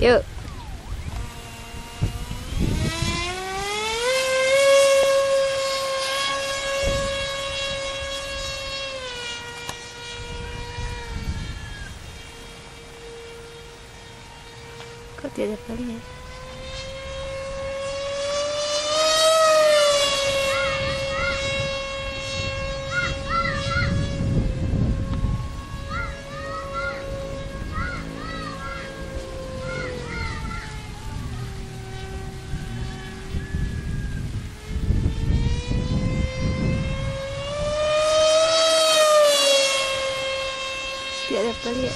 よっ。こっちでやっぱり血的分裂。